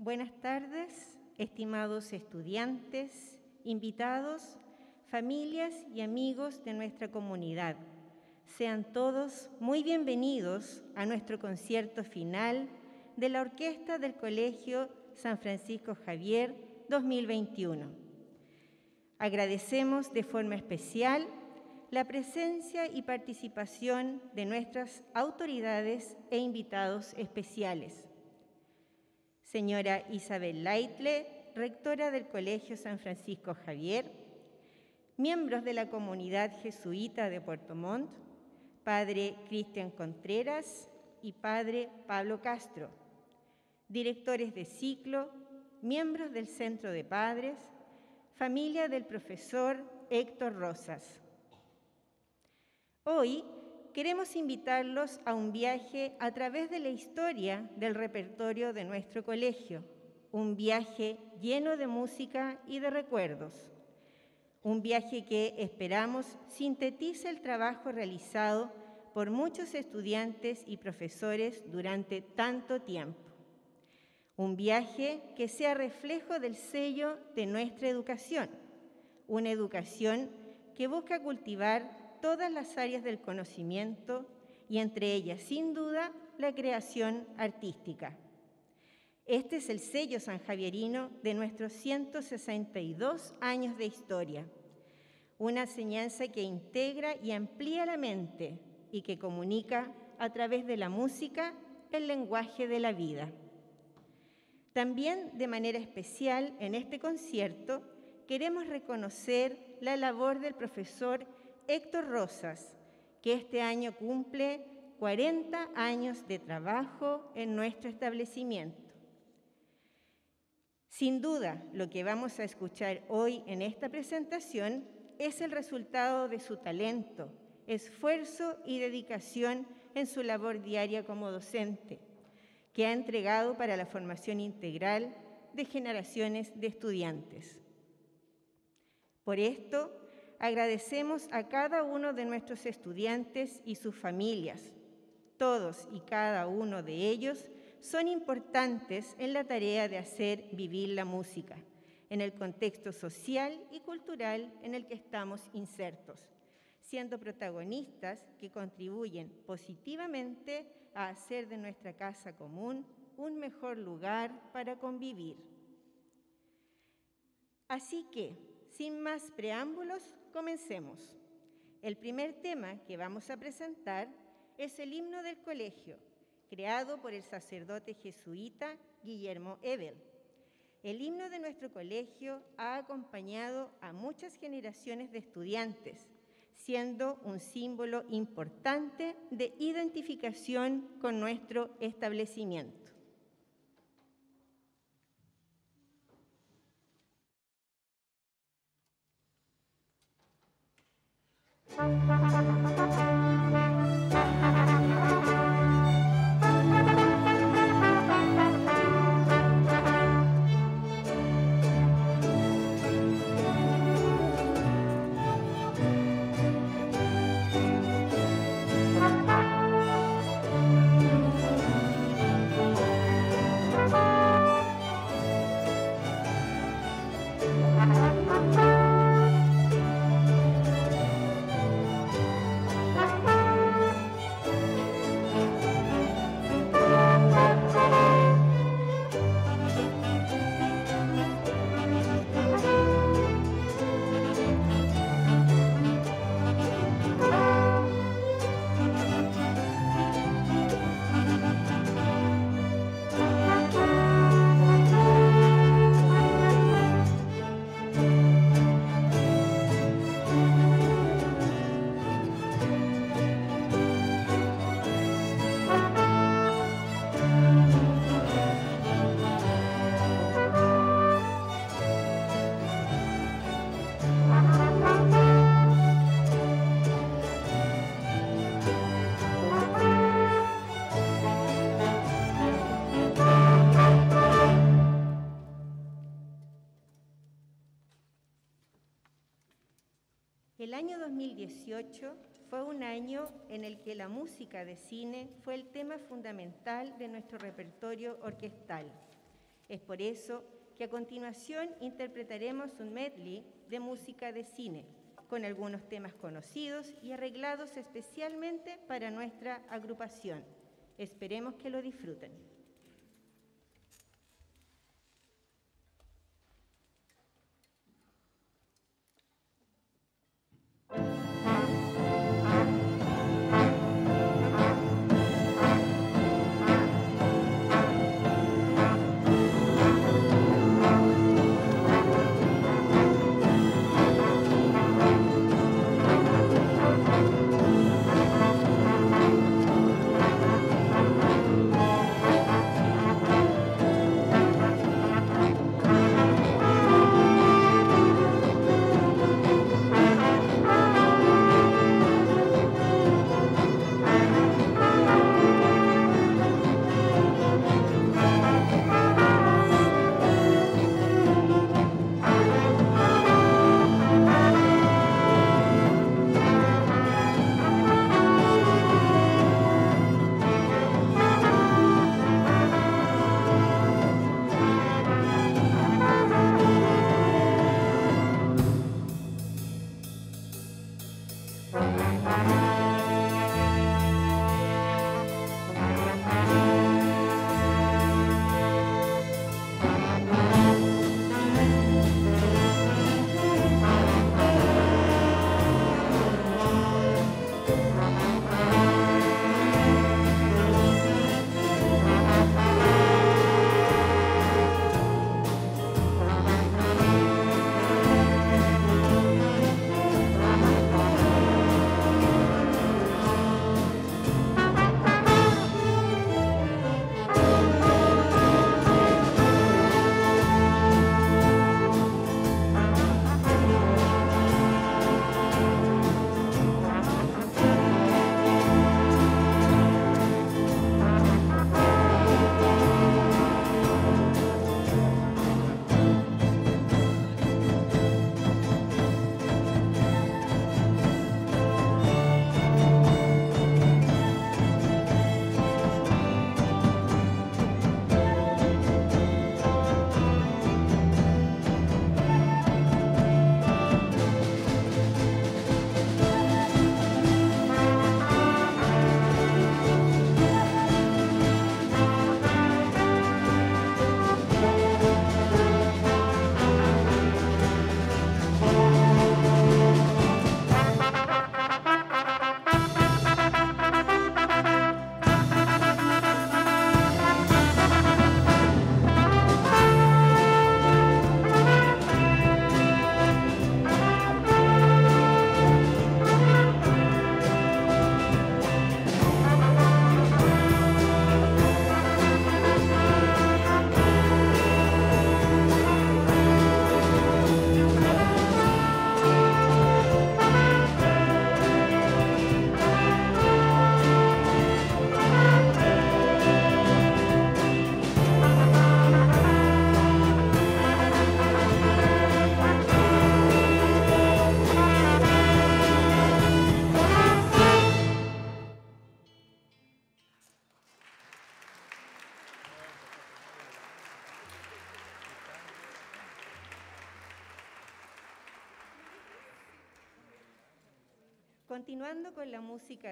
Buenas tardes, estimados estudiantes, invitados, familias y amigos de nuestra comunidad. Sean todos muy bienvenidos a nuestro concierto final de la Orquesta del Colegio San Francisco Javier 2021. Agradecemos de forma especial la presencia y participación de nuestras autoridades e invitados especiales. Señora Isabel Laitle, rectora del Colegio San Francisco Javier, miembros de la comunidad jesuita de Puerto Montt, Padre Cristian Contreras y Padre Pablo Castro, directores de ciclo, miembros del Centro de Padres, familia del profesor Héctor Rosas. Hoy queremos invitarlos a un viaje a través de la historia del repertorio de nuestro colegio, un viaje lleno de música y de recuerdos, un viaje que esperamos sintetice el trabajo realizado por muchos estudiantes y profesores durante tanto tiempo. Un viaje que sea reflejo del sello de nuestra educación, una educación que busca cultivar todas las áreas del conocimiento y entre ellas, sin duda, la creación artística. Este es el sello sanjavierino de nuestros 162 años de historia, una enseñanza que integra y amplía la mente y que comunica a través de la música el lenguaje de la vida. También de manera especial en este concierto queremos reconocer la labor del profesor Héctor Rosas, que este año cumple 40 años de trabajo en nuestro establecimiento. Sin duda, lo que vamos a escuchar hoy en esta presentación es el resultado de su talento, esfuerzo y dedicación en su labor diaria como docente, que ha entregado para la formación integral de generaciones de estudiantes. Por esto, agradecemos a cada uno de nuestros estudiantes y sus familias. Todos y cada uno de ellos son importantes en la tarea de hacer vivir la música, en el contexto social y cultural en el que estamos insertos, siendo protagonistas que contribuyen positivamente a hacer de nuestra casa común un mejor lugar para convivir. Así que, sin más preámbulos, comencemos. El primer tema que vamos a presentar es el himno del colegio, creado por el sacerdote jesuita Guillermo Ebel. El himno de nuestro colegio ha acompañado a muchas generaciones de estudiantes, siendo un símbolo importante de identificación con nuestro establecimiento. El 2018 fue un año en el que la música de cine fue el tema fundamental de nuestro repertorio orquestal. Es por eso que a continuación interpretaremos un medley de música de cine, con algunos temas conocidos y arreglados especialmente para nuestra agrupación. Esperemos que lo disfruten.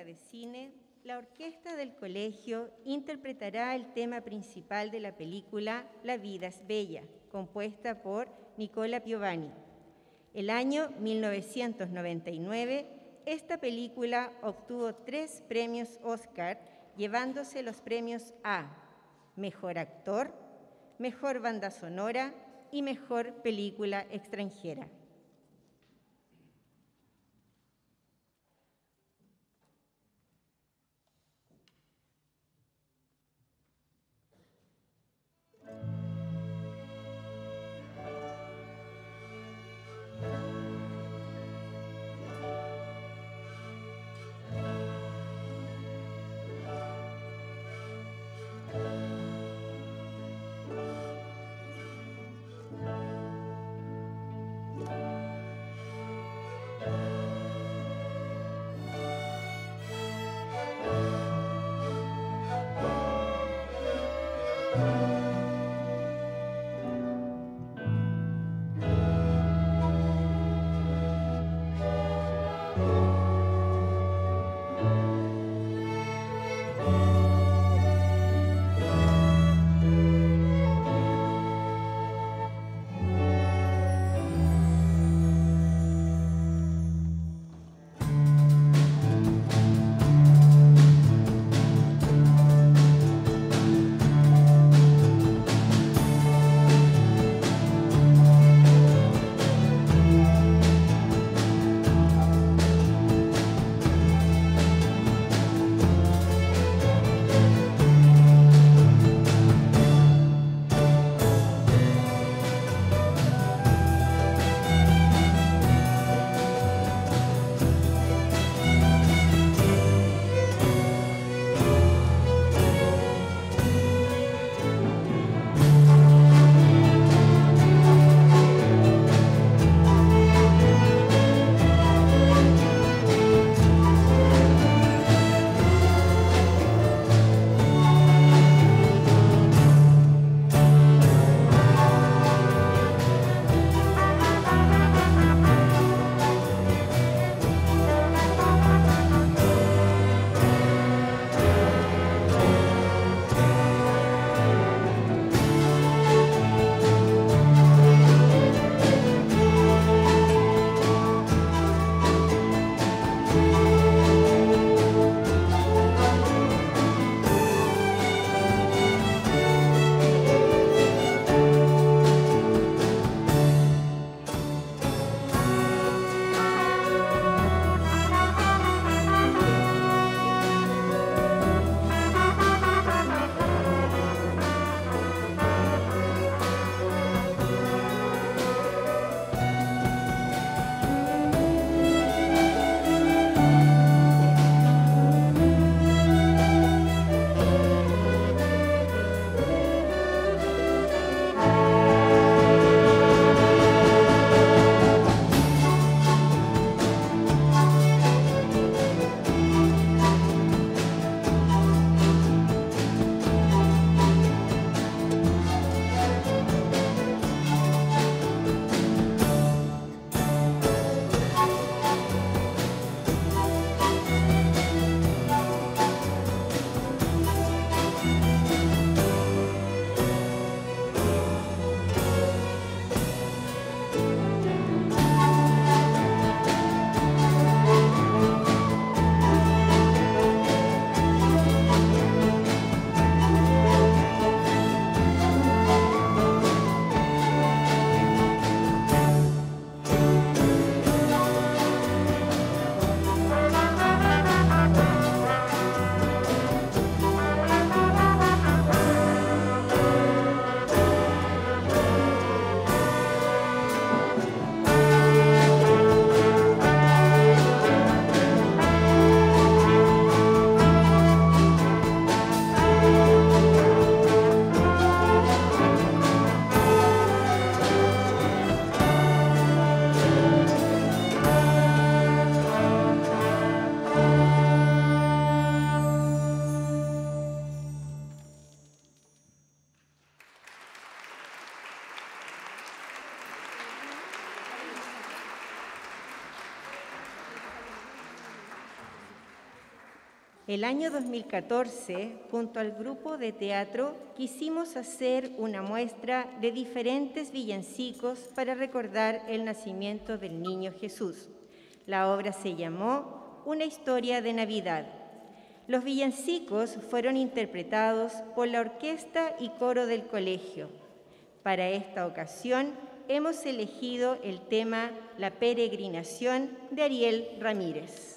De cine, la orquesta del colegio interpretará el tema principal de la película La vida es bella, compuesta por Nicola Piovani. El año 1999, esta película obtuvo tres premios Oscar, llevándose los premios a Mejor Actor, Mejor Banda Sonora y Mejor Película Extranjera. El año 2014, junto al grupo de teatro, quisimos hacer una muestra de diferentes villancicos para recordar el nacimiento del niño Jesús. La obra se llamó Una historia de Navidad. Los villancicos fueron interpretados por la orquesta y coro del colegio. Para esta ocasión hemos elegido el tema La peregrinación de Ariel Ramírez.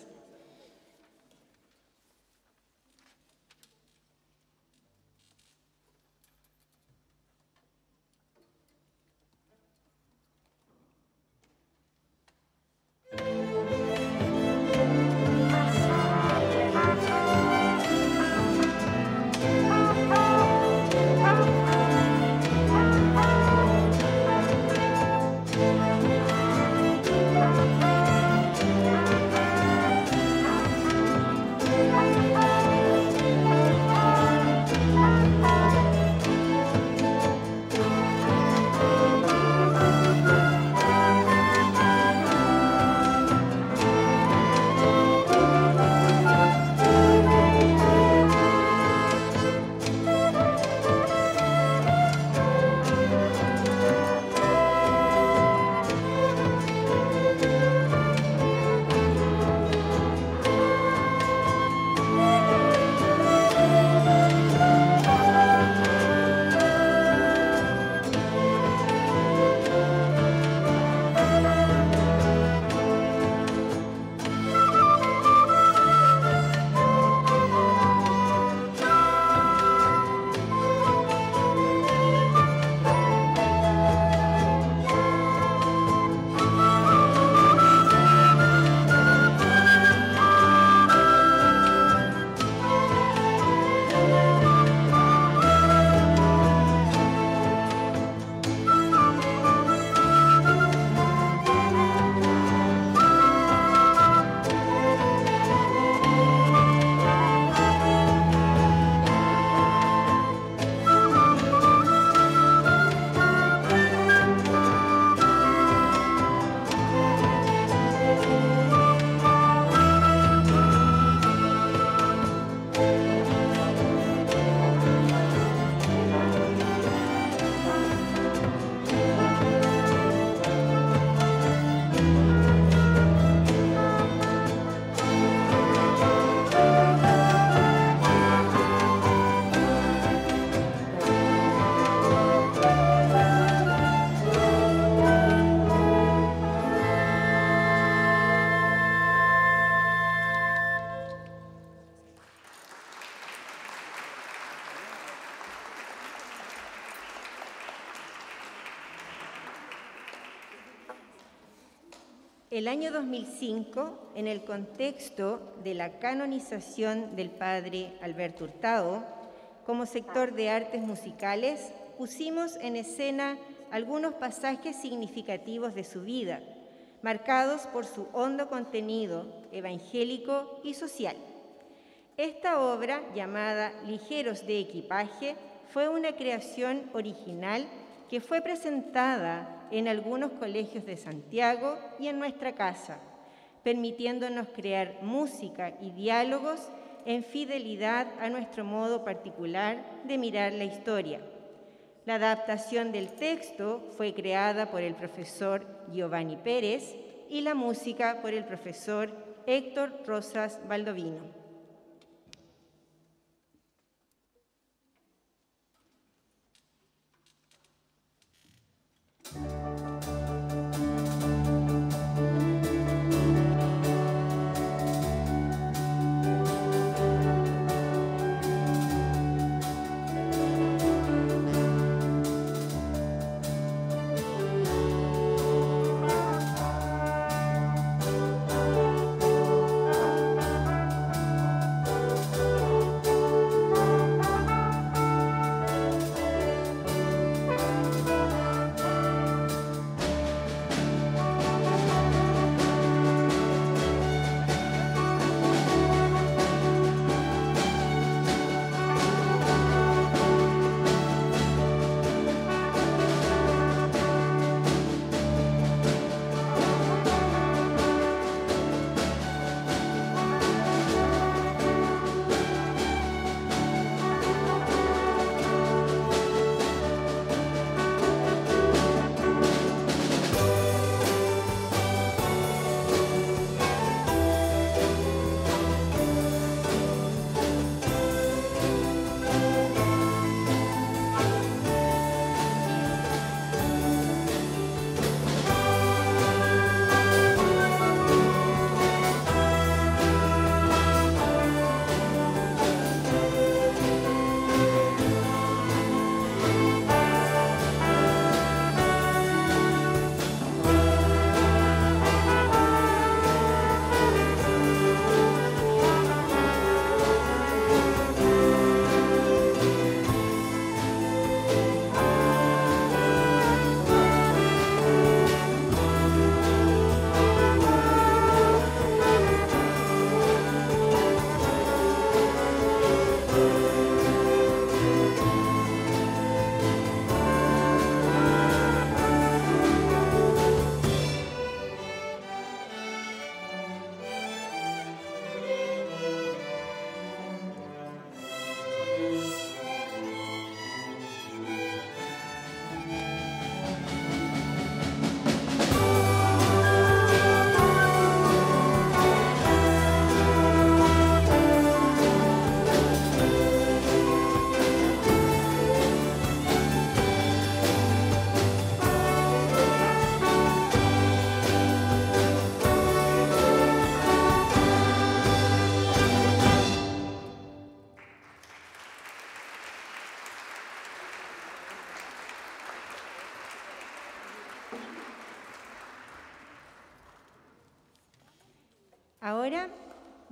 El año 2005, en el contexto de la canonización del padre Alberto Hurtado, como sector de artes musicales, pusimos en escena algunos pasajes significativos de su vida, marcados por su hondo contenido evangélico y social. Esta obra, llamada Ligeros de Equipaje, fue una creación original que fue presentada en algunos colegios de Santiago y en nuestra casa, permitiéndonos crear música y diálogos en fidelidad a nuestro modo particular de mirar la historia. La adaptación del texto fue creada por el profesor Giovanni Pérez y la música por el profesor Héctor Rosas Baldovino.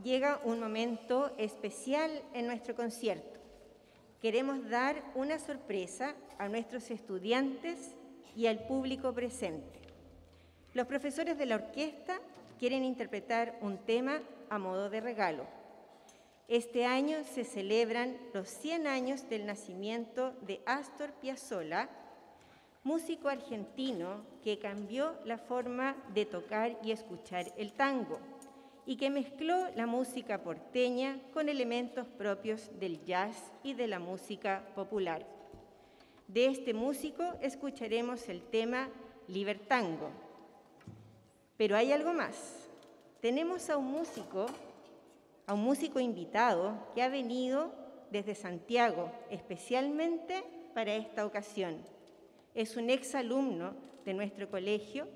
Llega un momento especial en nuestro concierto. Queremos dar una sorpresa a nuestros estudiantes y al público presente. Los profesores de la orquesta quieren interpretar un tema a modo de regalo. Este año se celebran los 100 años del nacimiento de Astor Piazzolla, músico argentino que cambió la forma de tocar y escuchar el tango y que mezcló la música porteña con elementos propios del jazz y de la música popular. De este músico escucharemos el tema Libertango. Pero hay algo más. Tenemos a un músico, a un músico invitado que ha venido desde Santiago especialmente para esta ocasión. Es un exalumno de nuestro colegio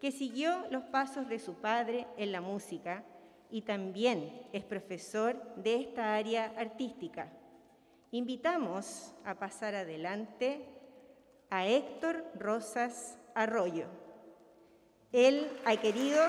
que siguió los pasos de su padre en la música y también es profesor de esta área artística. Invitamos a pasar adelante a Héctor Rosas Arroyo. Él ha querido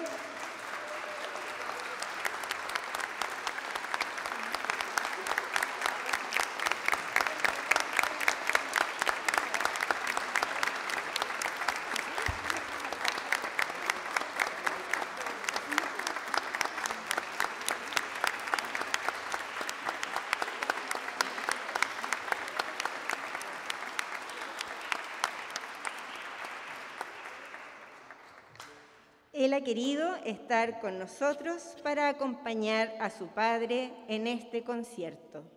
Ha querido estar con nosotros para acompañar a su padre en este concierto.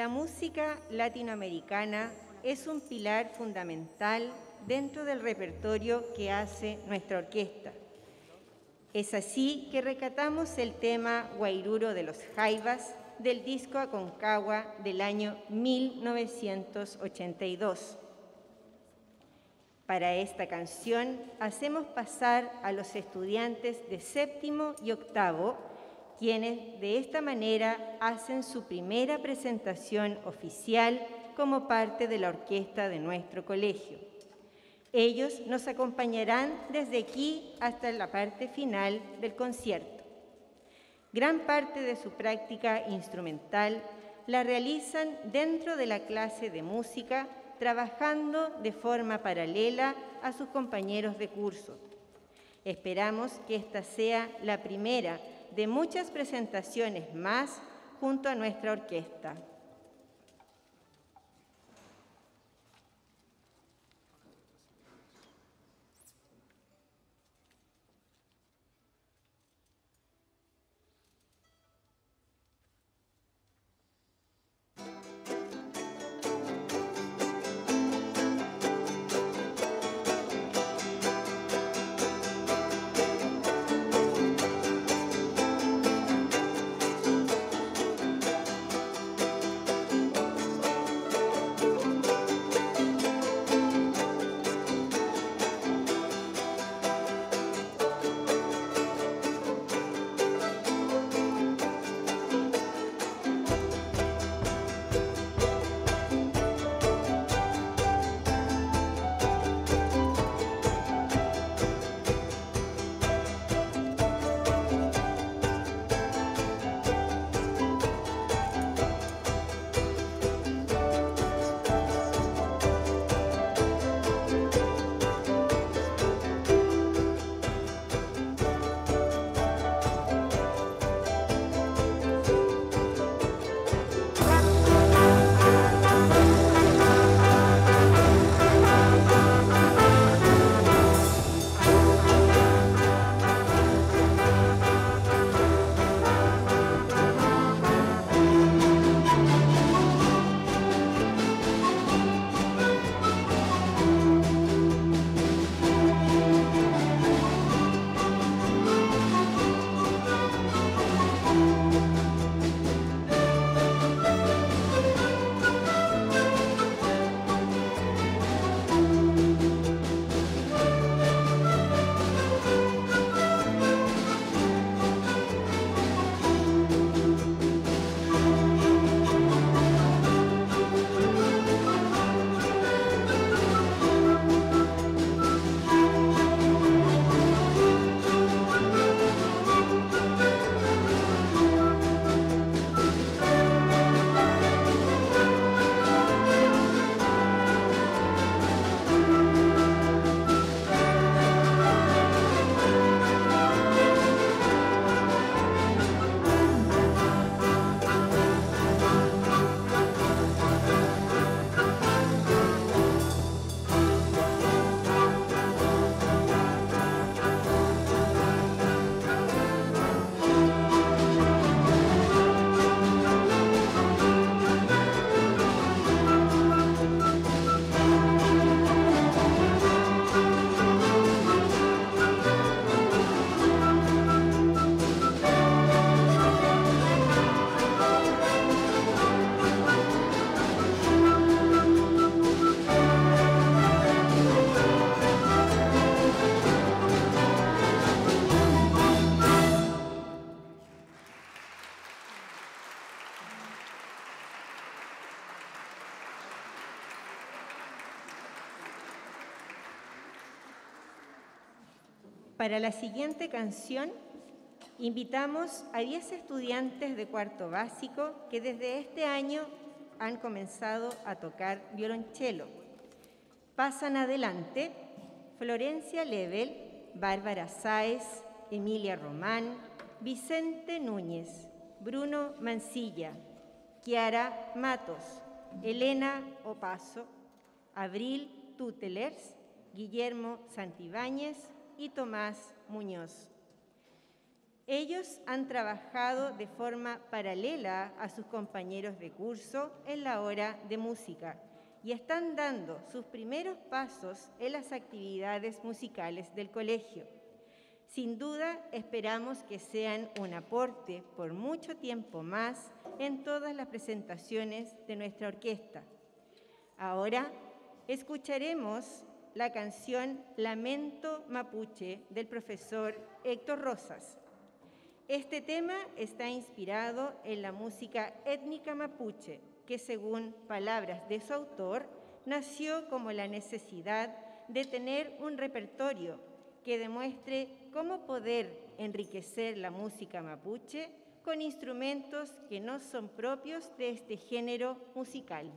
La música latinoamericana es un pilar fundamental dentro del repertorio que hace nuestra orquesta. Es así que recatamos el tema Guairuro de los Jaivas del disco Aconcagua del año 1982. Para esta canción hacemos pasar a los estudiantes de séptimo y octavo, quienes de esta manera hacen su primera presentación oficial como parte de la orquesta de nuestro colegio. Ellos nos acompañarán desde aquí hasta la parte final del concierto. Gran parte de su práctica instrumental la realizan dentro de la clase de música, trabajando de forma paralela a sus compañeros de curso. Esperamos que esta sea la primera de muchas presentaciones más junto a nuestra orquesta. Para la siguiente canción, invitamos a 10 estudiantes de cuarto básico que desde este año han comenzado a tocar violonchelo. Pasan adelante Florencia Level, Bárbara Sáez, Emilia Román, Vicente Núñez, Bruno Mancilla, Kiara Matos, Elena Opaso, Abril Tutelers, Guillermo Santibáñez, y Tomás Muñoz. Ellos han trabajado de forma paralela a sus compañeros de curso en la hora de música y están dando sus primeros pasos en las actividades musicales del colegio. Sin duda, esperamos que sean un aporte por mucho tiempo más en todas las presentaciones de nuestra orquesta. Ahora escucharemos la canción Lamento Mapuche del profesor Héctor Rosas. Este tema está inspirado en la música étnica mapuche, que según palabras de su autor, nació como la necesidad de tener un repertorio que demuestre cómo poder enriquecer la música mapuche con instrumentos que no son propios de este género musical.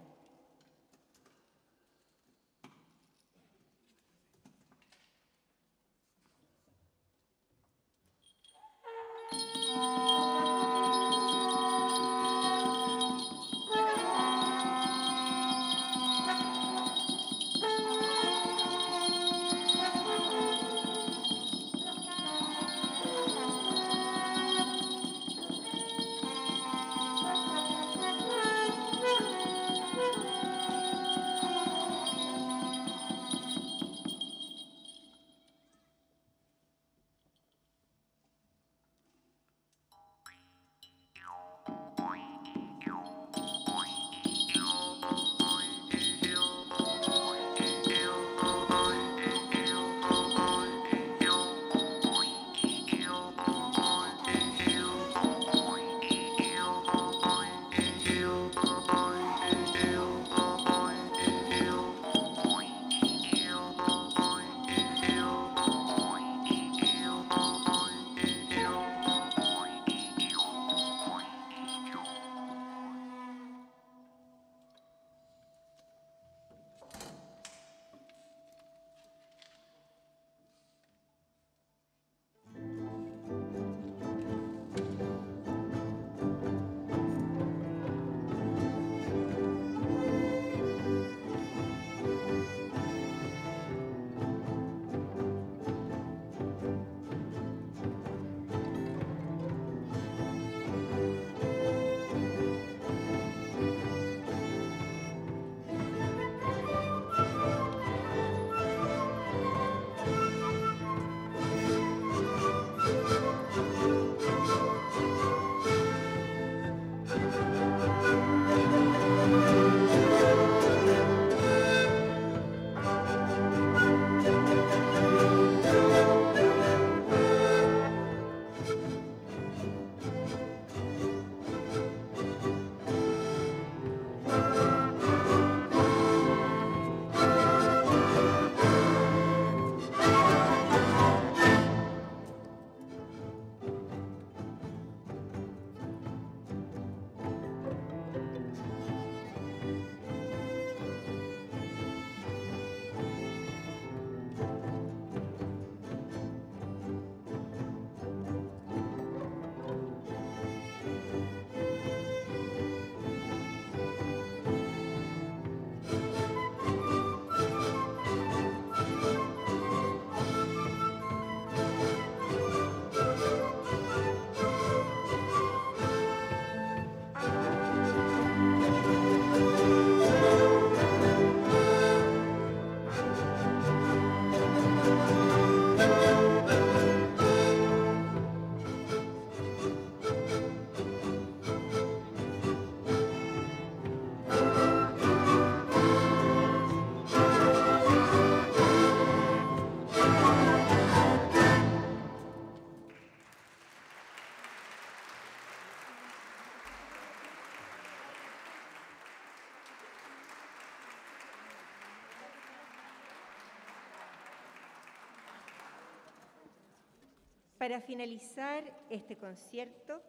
Para finalizar este concierto,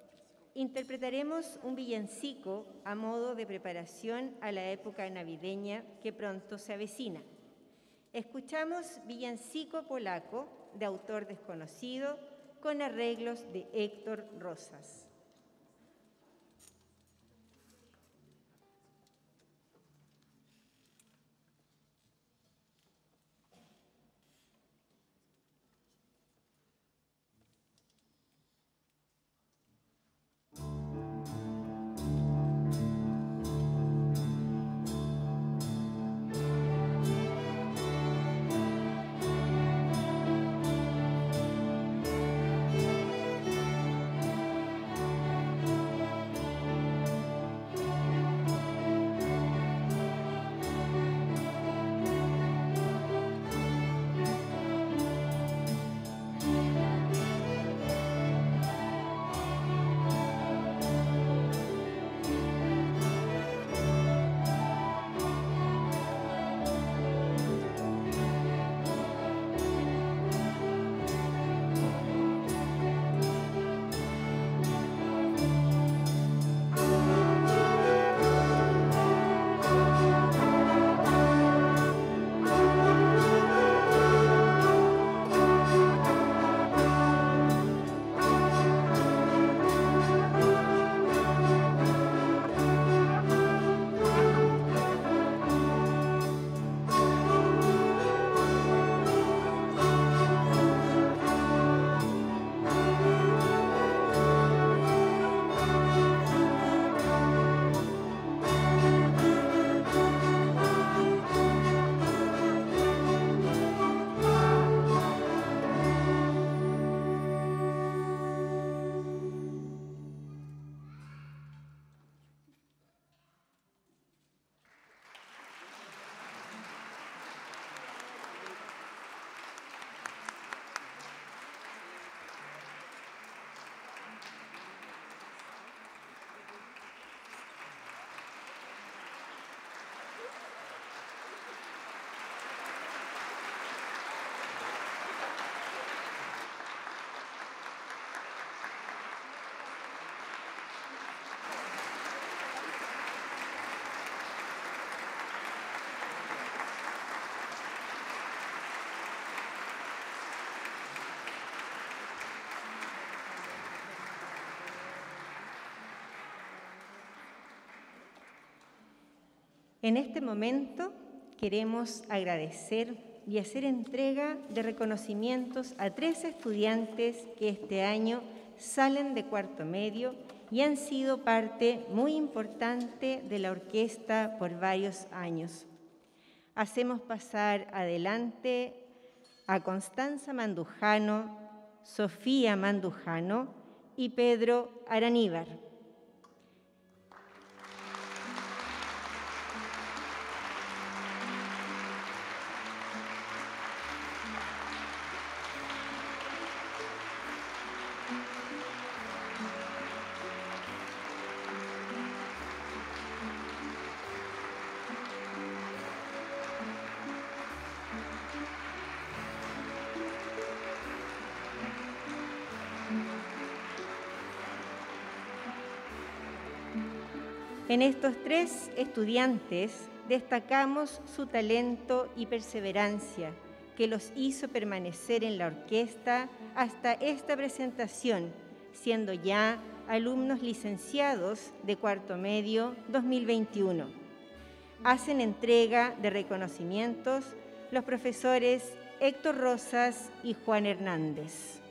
interpretaremos un villancico a modo de preparación a la época navideña que pronto se avecina. Escuchamos Villancico Polaco, de autor desconocido, con arreglos de Héctor Rosas. En este momento queremos agradecer y hacer entrega de reconocimientos a tres estudiantes que este año salen de cuarto medio y han sido parte muy importante de la orquesta por varios años. Hacemos pasar adelante a Constanza Mandujano, Sofía Mandujano y Pedro Araníbar. En estos tres estudiantes destacamos su talento y perseverancia que los hizo permanecer en la orquesta hasta esta presentación, siendo ya alumnos licenciados de cuarto medio 2021. Hacen entrega de reconocimientos los profesores Héctor Rosas y Juan Hernández.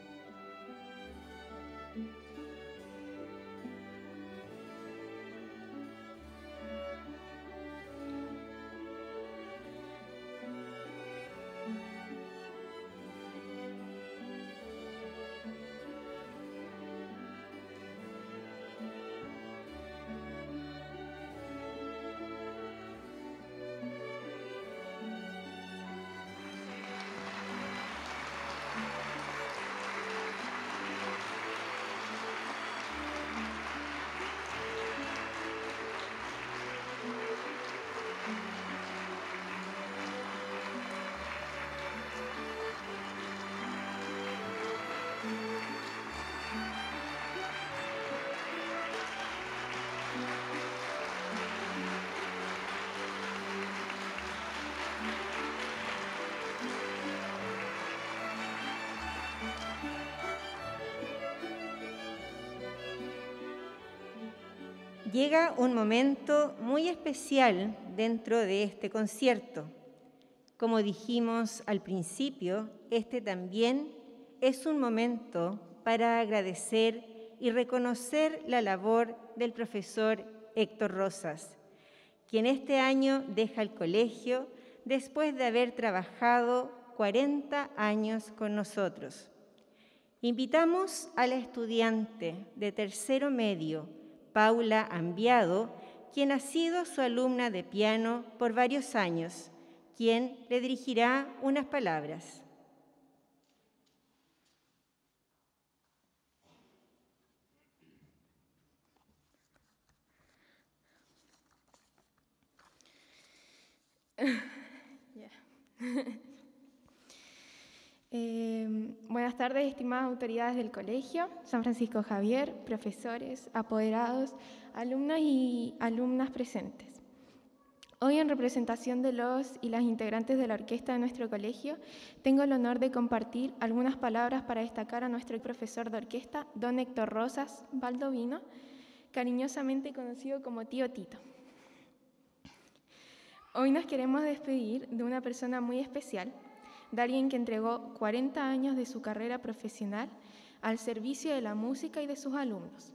Llega un momento muy especial dentro de este concierto. Como dijimos al principio, este también es un momento para agradecer y reconocer la labor del profesor Héctor Rosas, quien este año deja el colegio después de haber trabajado 40 años con nosotros. Invitamos a la estudiante de tercero medio, Paula Ambiado, quien ha sido su alumna de piano por varios años, quien le dirigirá unas palabras. Em, buenas tardes, estimadas autoridades del Colegio, San Francisco Javier, profesores, apoderados, alumnos y alumnas presentes. Hoy, en representación de los y las integrantes de la orquesta de nuestro colegio, tengo el honor de compartir algunas palabras para destacar a nuestro profesor de orquesta, don Héctor Rosas Baldovino, cariñosamente conocido como Tío Tito. Hoy nos queremos despedir de una persona muy especial, de alguien que entregó 40 años de su carrera profesional al servicio de la música y de sus alumnos,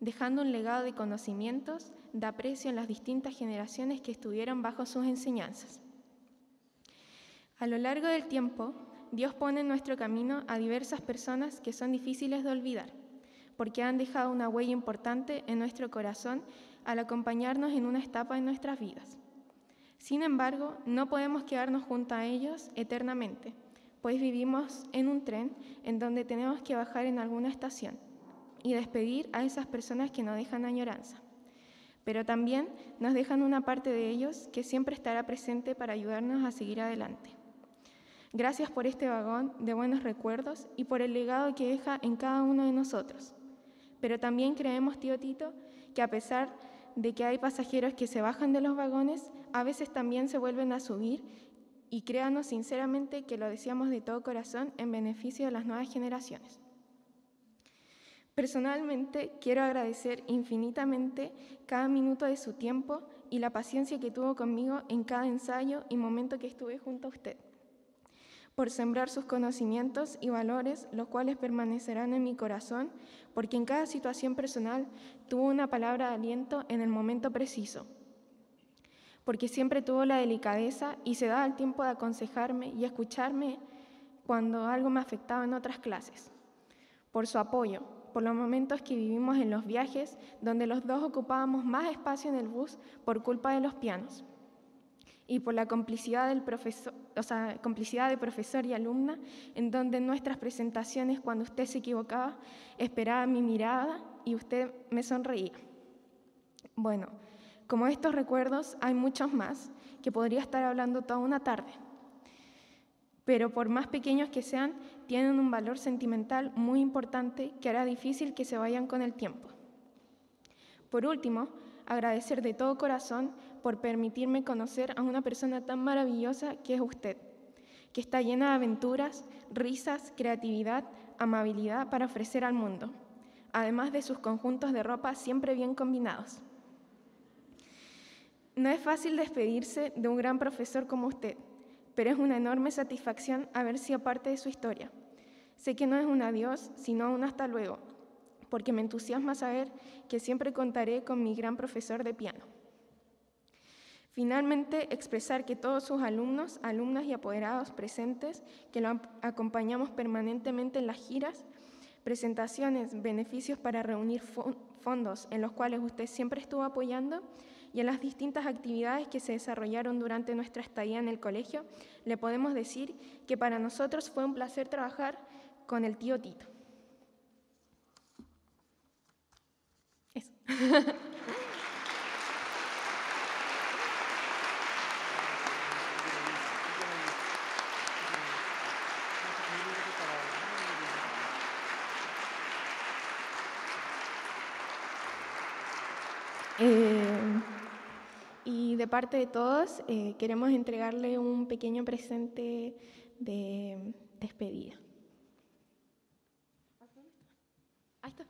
dejando un legado de conocimientos, de aprecio en las distintas generaciones que estuvieron bajo sus enseñanzas. A lo largo del tiempo, Dios pone en nuestro camino a diversas personas que son difíciles de olvidar, porque han dejado una huella importante en nuestro corazón al acompañarnos en una etapa de nuestras vidas. Sin embargo, no podemos quedarnos junto a ellos eternamente, pues vivimos en un tren en donde tenemos que bajar en alguna estación y despedir a esas personas que nos dejan añoranza. Pero también nos dejan una parte de ellos que siempre estará presente para ayudarnos a seguir adelante. Gracias por este vagón de buenos recuerdos y por el legado que deja en cada uno de nosotros. Pero también creemos, tío Tito, que a pesar de que hay pasajeros que se bajan de los vagones, a veces también se vuelven a subir y créanos sinceramente que lo deseamos de todo corazón en beneficio de las nuevas generaciones. Personalmente quiero agradecer infinitamente cada minuto de su tiempo y la paciencia que tuvo conmigo en cada ensayo y momento que estuve junto a usted, por sembrar sus conocimientos y valores, los cuales permanecerán en mi corazón, porque en cada situación personal tuvo una palabra de aliento en el momento preciso, porque siempre tuvo la delicadeza y se daba el tiempo de aconsejarme y escucharme cuando algo me afectaba en otras clases, por su apoyo, por los momentos que vivimos en los viajes, donde los dos ocupábamos más espacio en el bus por culpa de los pianos, y por la complicidad, del profesor, o sea, complicidad de profesor y alumna, en donde en nuestras presentaciones, cuando usted se equivocaba, esperaba mi mirada y usted me sonreía. Bueno, como estos recuerdos, hay muchos más que podría estar hablando toda una tarde pero por más pequeños que sean, tienen un valor sentimental muy importante que hará difícil que se vayan con el tiempo. Por último, agradecer de todo corazón por permitirme conocer a una persona tan maravillosa que es usted, que está llena de aventuras, risas, creatividad, amabilidad para ofrecer al mundo, además de sus conjuntos de ropa siempre bien combinados. No es fácil despedirse de un gran profesor como usted, pero es una enorme satisfacción haber sido parte de su historia. Sé que no es un adiós, sino un hasta luego, porque me entusiasma saber que siempre contaré con mi gran profesor de piano. Finalmente, expresar que todos sus alumnos, alumnas y apoderados presentes, que lo acompañamos permanentemente en las giras, presentaciones, beneficios para reunir fondos en los cuales usted siempre estuvo apoyando, y en las distintas actividades que se desarrollaron durante nuestra estadía en el colegio, le podemos decir que para nosotros fue un placer trabajar con el tío Tito. Eso. Eh, y de parte de todos, eh, queremos entregarle un pequeño presente de despedida. Ahí está.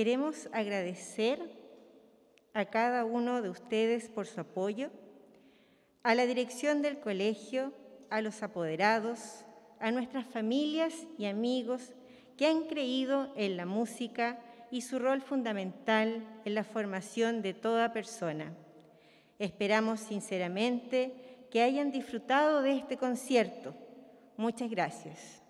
Queremos agradecer a cada uno de ustedes por su apoyo, a la dirección del colegio, a los apoderados, a nuestras familias y amigos que han creído en la música y su rol fundamental en la formación de toda persona. Esperamos sinceramente que hayan disfrutado de este concierto. Muchas gracias.